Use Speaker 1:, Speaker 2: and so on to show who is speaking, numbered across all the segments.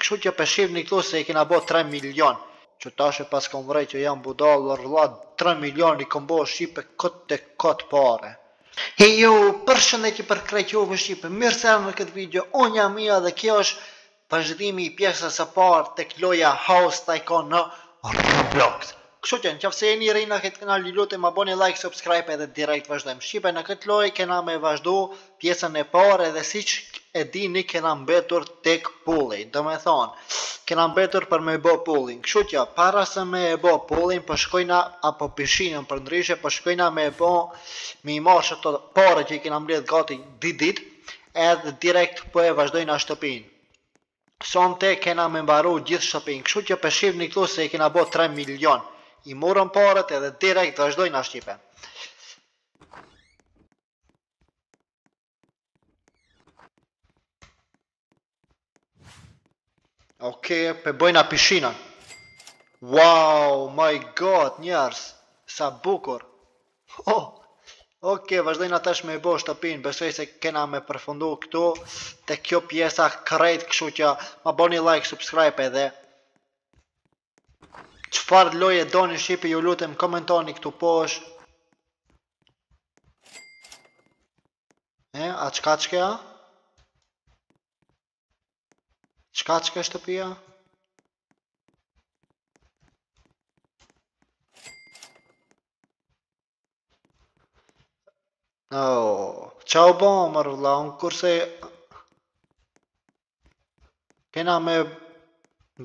Speaker 1: Kshu qe pe shihni ktu se i kena bo tre miljon që tash e paskom vrejt që jam budall or vlla tre miljon i kom bo shqipe kot e kot pare. Hej jo, përshëndetje për krejt juve shqipe, mirë se në këtë video, unë jam Mia dhe kjo është vazhdimi i pjesës së parë tek loja House Tycoon në Roblox. Kështu që nëqofse jeni i ri në këtë kanal ju lutem ma boni like subscribe edhe direkt vazhdojmë shqipe në këtë lojë kena me vazhdu pjesën e parë edhe siç e dini kena mbetur tek pulli domethënë kena mbetur për me bo pullin kështu që para se me e bo pullin po shkojna apo pishinën përndryshe po shkojna me e bo me i marrë qëto pare që i kena mbledh gati dy ditë edhe direkt po e vazhdojna shtëpinë Sonte kena me mbaru gjithë shtëpinë, kështu që pe shihni këtu se i kena bo tre miljon. I morëm paret edhe direkt vazhdojna shqipe. Ok, pe bojna pishinën. Wow, my god, njerëz. Sa bukur. Po. Ok, vazhdojna tash me bo shtëpinë, besoj se kena me përfundu këtu Te kjo pjesa krejt, kështu që ma boni like, subscribe edhe Çfarë loje doni shqipe ju lutem komentoni këtu poshtë E, a çka, çka? Çka, çka shtëpia? Oh, ça u bo mor vlla, unë kurse... Kena me...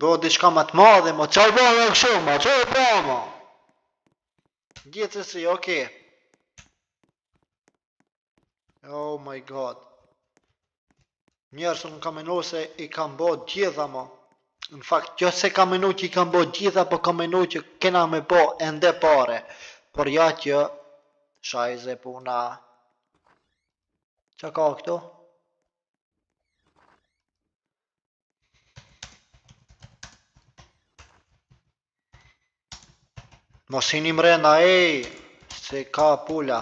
Speaker 1: Bo diçka ma të madhe, mo, ça u bo kështu, mo, ça u bo, mo? Gjithsesi, oke. Okay. Oh my god. Njerëz unë kam mendu se i kam bo gjitha mo. Në fakt, jo se kam menu që i kam bo gjitha, po kam menu që kena me bo ende pare. Por ja që, s'ha se puna. Ça ka këtu? Mos hini mrena ej, se ka pula.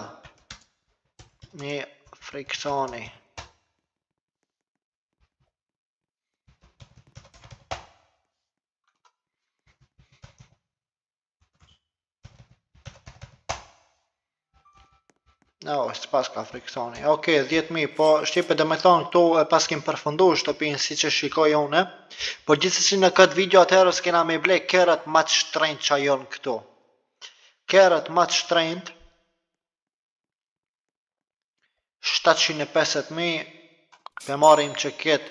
Speaker 1: I friksoni. No, s'paska friksoni. Ok, 10.000, po Shqipe domethonë këtu e paskem përfundu shtëpinë siç e shikoj une. Po gjithsesi në këtë video atëherë kena m'i ble kerret ma të shtrenjtë që jon këtu. Kerret ma të shtrenjtë. 750 mijë e marrim qe ket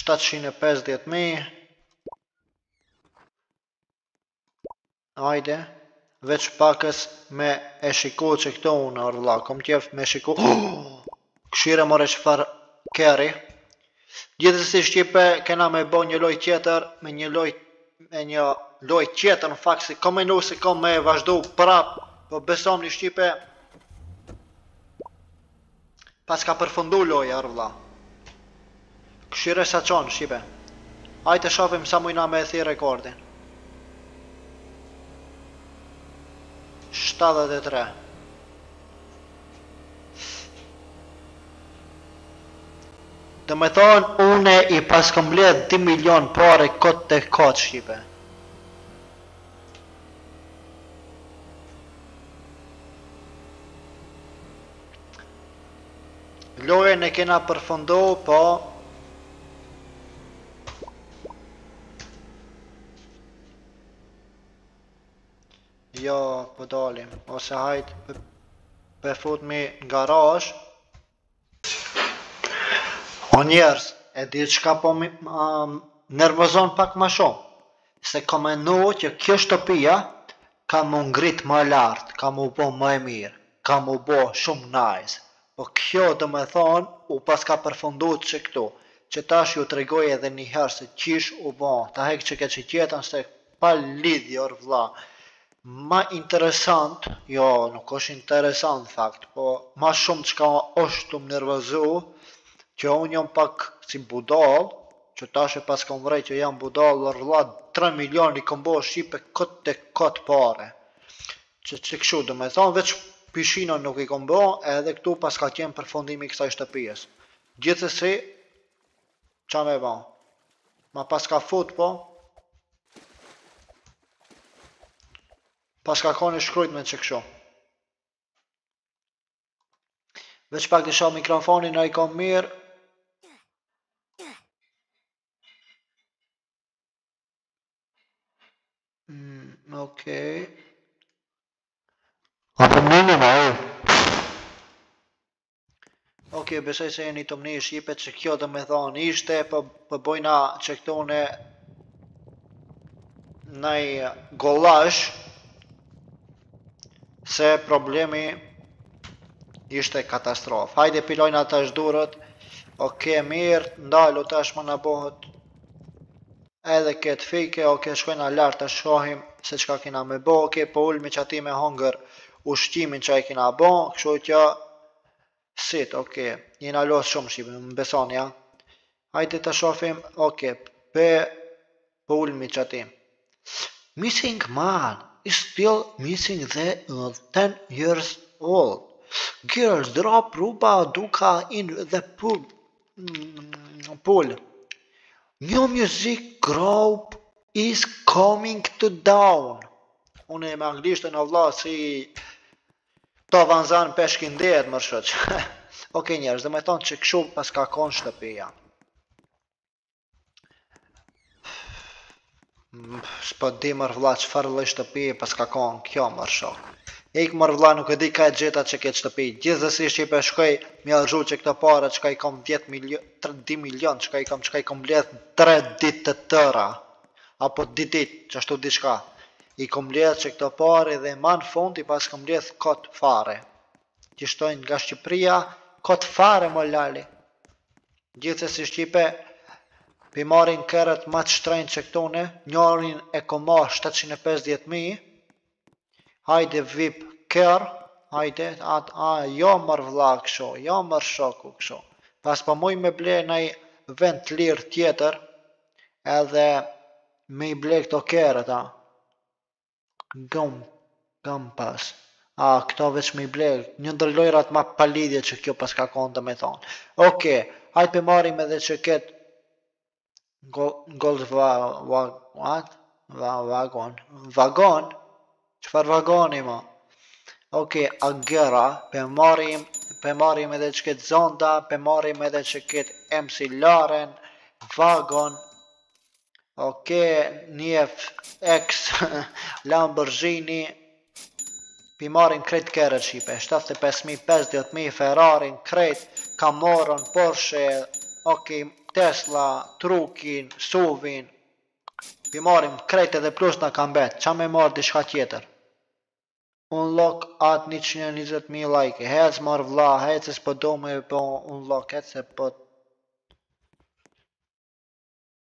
Speaker 1: 750 mijë ajde veç pakës me e shiku qe këtu unë or vlla kom qejf me e shiku Kshyre more çfar kerri. Gjithsesi shqipe kena me bo një lojë tjetër me një lojë me një lojë tjetër në fakt si kom menu se kom me e vazhdu prap po besomni, shqipe paska përfundu loja or vlla Kshyre sa jon shqipe. Hajt të shofim sa mujna me e thy rekordin. Shtatëdhjetë e tre. Do me thonë une i paskëm mbledh dy milion pare kot e kot shqipe. Lojën e kena përfundu, po... Jo, po dalim, ose hajt pe futmi në garazh. O njerëz, e di çka po më... Nervozon pak ma shumë. se kom menu që kjo shtëpia ka m'u ngrit ma lart ka m'u bo ma e mir ka m'u bo shum nice po kjo domethën u paska përfundu qe ktu që tash ju tregoj edhe nji her se qish u bo ta hek qe ket tjetrën se pa lidhje or vlla ma interesant jo nuk osht interesant në fakt po ma shum çka osht tu më nervozu që un jom pak si budall Që tash e paskom vrejt që jom budall or vlla tre milion i kom bo shqipe kot e kot pare qe qikshu do me than veç pishinën nuk i kom bo edhe ktu paska qen përfundimi i ksaj shtëpijës gjithsesi qa me ba ma paska fut po paska kon i shkrujt me qikshu Veç pak e shoh mikrofonin, a e kom mirë. Mm, okay.
Speaker 2: A po m'nini?
Speaker 1: Ok, besoj se jeni tu më ni shqipe qe kjo do me thonë ishte për, po, për po bojna qe këtu naj gollazh Se problemi ishte katastrofë. Hajde pi lajna tash durt. Oke, mirë, ndalu tash m'u bohet. Edhe këtë fike, oke, shkojmë nalt ta shohim se çka kena me bo. Oke, po ulmi qaty me hongër ushqimin që e kena bo. Kështu që Shit, ok. Ky na loz shumë shqip, më beson a. Hajde të shofim, ok. Pe po ulmi qaty. Missing man still missing the uh, 10 years old. Girls drop rubber ducky in the pool. Mm, pool. New music group is coming to town. Unë me anglishtën o vla si Kto a po nxan peshk në det mor shoq ok njerëz do me thon që kshu paska kon shtëpia Spo di mor vlla çfar lloj shtëpie paska kon kjo mor shok Ik mor vlla nuk e di ka e gjeti që ket shtëpi gjithsesi shqipe po shkoj me i harxhu që kto pare çka i kom dhjetë milion dy milion çka i kom çka i kom mbledh tre dit të tëra apo dy ditë qashtu diçka i kom mbledh që këto pare dhe ma në fund i paskom mbledh kot fare ti shtojnë nga Shqipëria kot fare mo Lali gjithsesi shqipe po i marrim kerret ma të shtrenjtë që këtu njërin e kom marr shtatëqind e pesëdhjetë mijë Hajde vip kerr hajde at a jo mor vlla kshu jo mor shoku kshu pse s'po muj me ble naj vend të lirë tjetër edhe me i ble kto kerret a gum gum pas a kto veq me i ble njo ndër lojrat ma pa lidhje që kjo paska kon domethon ok hajt pe marrim edhe që ket Gold vagon Vagon Vagon Çfarë vagoni ma Ok Agera Pe marrim Pe marrim edhe që këtë Zonda Pe marrim edhe që këtë McLaren Vagon Ok Njef X Lamborghini Pi marrim krejt kerret shqipe shtatëqind e pesëdhjetë mijë ferrarin krejt kamaron porshe ok tesla trukin suvin pi marrim krejt edhe plus na ka mbet ça me marr diçka tjetër unlock at njëqind e njëzet mijë llajke hec mor vlla hec se spo do me bo unlock hec se po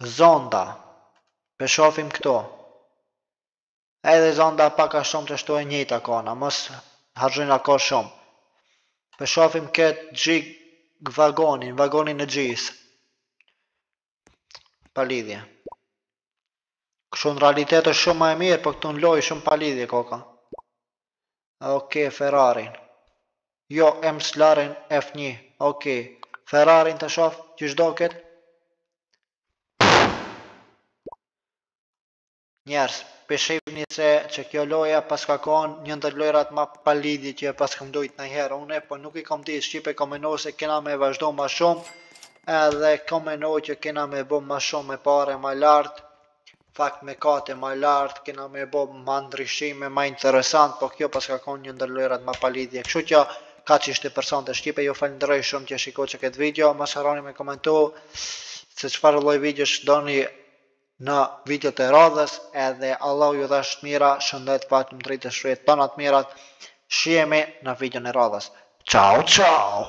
Speaker 1: Zonda, pe shofim këtu. Edhe zonda pak a shumë ashtu e njëjta koka, mos harxhojmë aq shumë. Pe shofim këtë xhi vagonin, vagonin e xhisë. Pa lidhje. Kështu në realitet është shumë më e mirë, po këtu në lojë shumë pa lidhje koka. Okej Ferrarin? Jo Mekllarën F një Okej Ferrarin ta shoh qysh doket? Njerëz, pe shihni se që kjo loja paska kon një ndër lojrat ma pa lidhje që e paskam lujt najher une, po nuk i kom dit shqipe kom menu se kena me vazhdu ma shum edhe kom menu që kena me bo ma shum me pare ma nalt fakt me kate ma lart kena me bo ma ndryshime ma interesant po kjo paska kon një ndër lojërat ma pa lidhje kshu që kaq ishte për sonte shqipe ju falënderoj shum që shikut kët video mos harroni me komentu se çfar lloj videosh doni në videot e radhës edhe Allahu ju dhashtë t'mira shëndet fat lumtuni dhe t'tana të mirat shihemi në videon e radhës çao çao